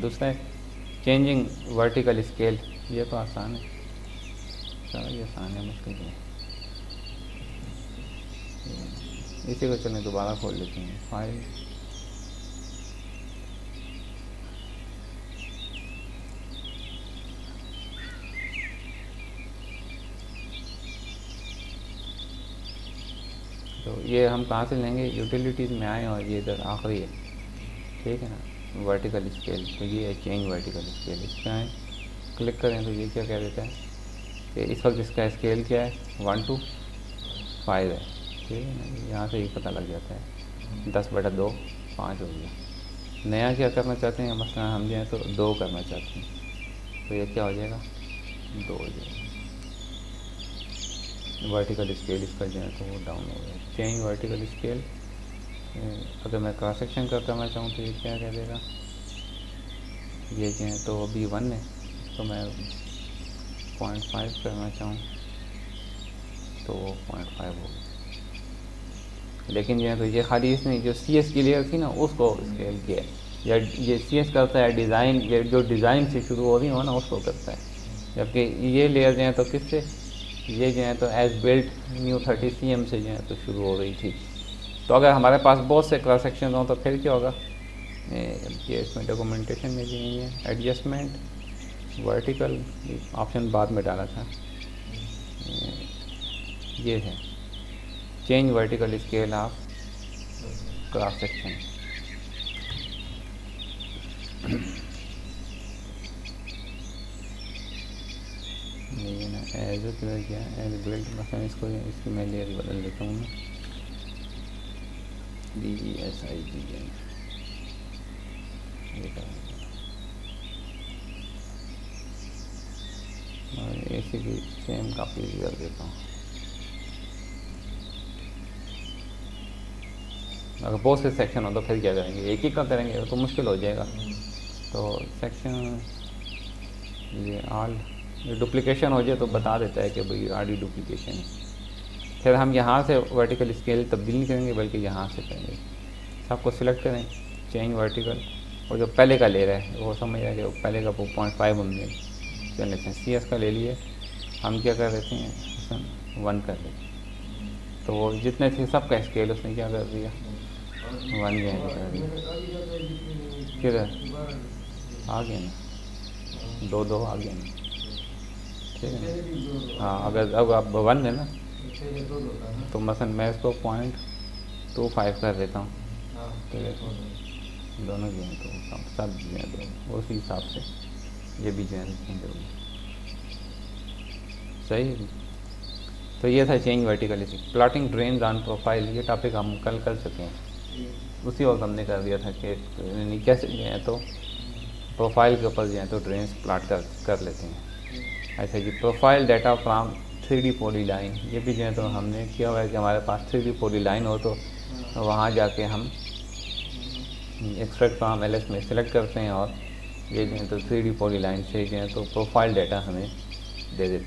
दूसरा है changing vertical scale ये तो आसान है। सारा ये आसान है, मुश्किल नहीं इसी को चलें, दोबारा खोल लेते हैं। फ़ाइल तो ये हम कहाँ से लेंगे? यूटिलिटीज़ में आए और ये इधर आखिरी है। ठीक है ना? वर्टिकल स्केल तो ये है चेंज वर्टिकल स्केल इस पर आए क्लिक करें तो ये क्या कह देता है? कि इस वक्त इसका स्केल क्या है? वन टू फाइव है। ठीक है, यहाँ से ही पता लग जाता है। दस बटा दो, पाँच हो गया। नया क्या करना चाहते हैं? मसला हम जो तो दो करना चाहते हैं। तो ये क्या हो जाएगा? दो हो जाएगा। वर्टिकल स्केल इसका जो है तो वो डाउन हो गया। चेंज वर्टिकल स्केल अगर मैं क्रॉस सेक्शन का करना चाहूँ तो ये क्या कह देगा? ये जो है तो अभी वन है तो मैं पॉइंट फाइव करना चाहूँ तो पॉइंट फाइव हो लेकिन जो है तो ये खाली इसने जो सी एस की लेयर थी ना, उसको स्केल किया या ये सी एस करता है डिज़ाइन ये जो डिज़ाइन से शुरू हो रही हो ना उसको करता है। जबकि ये लेयर जो है तो किससे? ये जो है तो as built new thirty C M से जो है तो शुरू हो रही थी। तो अगर हमारे पास बहुत से क्रॉस सेक्शन हों तो फिर क्या होगा? ये इसमें डॉक्यूमेंटेशन में भी नहीं है एडजस्टमेंट वर्टिकल ऑप्शन बाद में डाला था। ये है। Change vertical scale of cross section ना एज कलर किया एज मसलन इसको, इसकी मैं लेयर बदल देता हूँ D E S I G N और ऐसे भी सेम काफ़ी कर देता हूँ। अगर बहुत से सेक्शन हो तो फिर क्या करेंगे? एक ही का करेंगे तो मुश्किल हो जाएगा। तो सेक्शन ये आल डुप्लीकेशन हो जाए तो बता देता है कि भाई आडी डुप्लीकेशन है। फिर हम यहाँ से वर्टिकल स्केल तब्दील नहीं करेंगे, बल्कि यहाँ से करेंगे। सबको सिलेक्ट करें चेंज वर्टिकल और जो पहले का ले रहा है, वो समझ रहा है कि पहले का वो पॉइंट फाइव हमने चल लेते हैं सी एस का ले लिए। हम क्या कर देते हैं वन कर लेते हैं तो वो जितने थे सबका स्केल उसने क्या कर दिया? वन जो कर दिया। किधर? आ गया ना। दो दो आ गया ना। ठीक है हाँ अगर अब आप वन है ना तो मसन मैं इसको पॉइंट टू फाइव कर देता हूँ। ठीक दोनों जो हैं। तो सब जो हैं तो उसी हिसाब से। ये भी जो है सही है। तो ये था change verticality plotting drain on profile ये टॉपिक हम कल कर सकें उसी वक्त हमने कर दिया था कि कैसे जो है तो प्रोफ़ाइल के ऊपर जो है तो ड्रेन्स प्लाट कर कर लेते हैं। अच्छा जी profile data from three D poly line ये भी जो है तो हमने किया हुआ है कि हमारे पास थ्री डी पोली लाइन हो तो वहाँ जाके हम एक्सट्रैक्ट हम एल में सेलेक्ट करते हैं और ये जो है तो थ्री डी पोली लाइन से जो है तो प्रोफ़ाइल डाटा हमें दे देता है।